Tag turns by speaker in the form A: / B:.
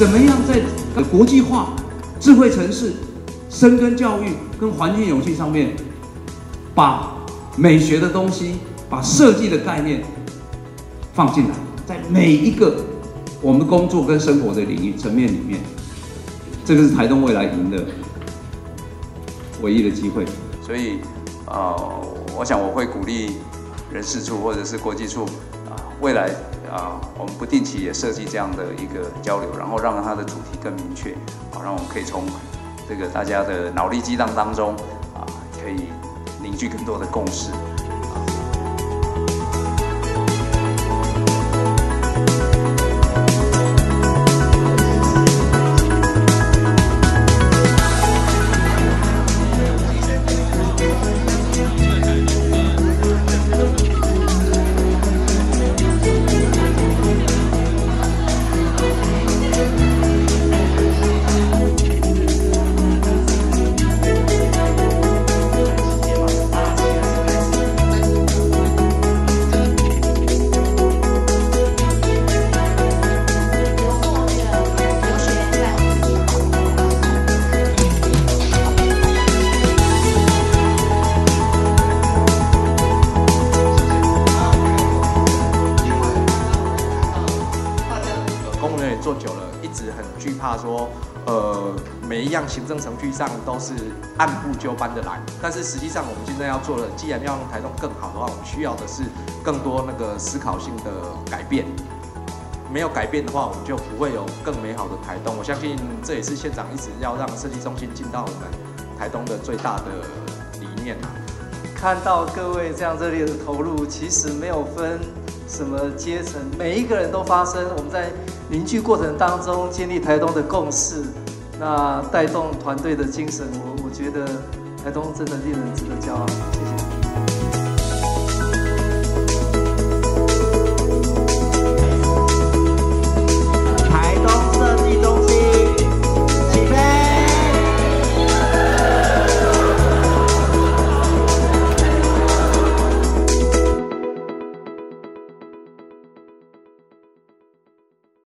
A: 怎么样在国际化、智慧城市、深耕教育跟环境永续上面，把美学的东西、把设计的概念放进来，在每一个我们工作跟生活的领域层面里面，这个是台东未来赢的唯一的机会。
B: 所以，呃，我想我会鼓励人事处或者是国际处啊，未来啊，我们不定期也设计这样的一个交流，然后让它的主题更明确，好，让我们可以从这个大家的脑力激荡当中啊，可以凝聚更多的共识。
C: 做久了，一直很惧怕说，呃，每一样行政程序上都是按部就班的来。但是实际上，我们现在要做的，既然要让台东更好的话，我们需要的是更多那个思考性的改变。没有改变的话，我们就不会有更美好的台东。我相信这也是县长一直要让设计中心进到我们台东的最大的理念啊。
D: 看到各位这样热烈的投入，其实没有分什么阶层，每一个人都发生。我们在凝聚过程当中建立台东的共识，那带动团队的精神，我我觉得台东真的令人值得骄傲。谢谢。